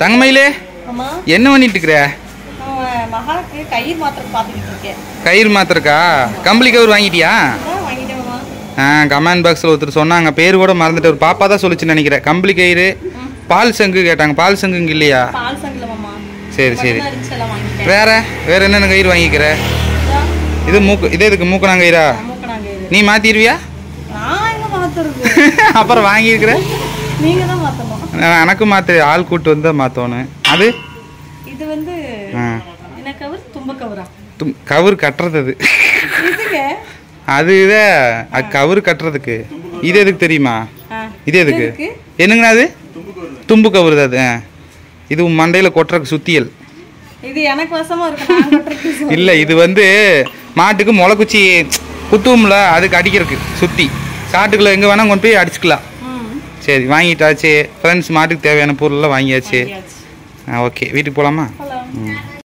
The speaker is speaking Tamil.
தங்கமயிலே என்ன பண்ணிட்டு இருக்கிற கயிறு மாத்திரக்கா? கம்பளி கயிறு வாங்கிட்டியா? ஆ கமெண்ட் பாக்ஸில் ஒருத்தர் சொன்னாங்க. பேர் கூட மறந்துட்டு ஒரு பாப்பா தான் சொல்லுச்சுன்னு நினைக்கிறேன். கம்பளி கயிறு பால் சங்கு கேட்டாங்க. பால் சங்கு இங்கே இல்லையா? சரி சரி. வேற? வேற என்னென்ன கயிறு வாங்கிக்கிற? இது? மூக்கு இதே இதுக்கு மூக்கணாங்கயிறா? மூக்கணாங்க கயிறு நீ மாத்திடுவியா? அப்புறம் வாங்கியிருக்கிற? நீங்க தான் மாத்தணும் எனக்கு மாத்து ஆள் கூட்டு வந்து மாற்றணும் அது? இது வந்து என்ன கவர்? தும்ப கவரா? தும் கவுரு கட்டுறது அது அது இதே கவுரு கட்டுறதுக்கு. இது எதுக்கு தெரியுமா? இது எதுக்கு? என்னங்கண்ணா அது? தும்பு கவுரு அது. இது உன் மண்டையில் கொட்டுறதுக்கு சுத்தியல். இது எனக்கு வசமா இருக்கு இல்லை இது வந்து மாட்டுக்கு முளைக்குச்சி குத்துவோம்ல அதுக்கு அடிக்கிறதுக்கு சுற்றி காட்டுக்குள்ள எங்கே வேணால் கொண்டு போய் அடிச்சுக்கலாம். சரி வாங்கிட்டாச்சு. ஃப்ரெண்ட்ஸ் மாட்டுக்கு தேவையான பொருள்லாம் வாங்கியாச்சு. ஓகே வீட்டுக்கு போகலாமா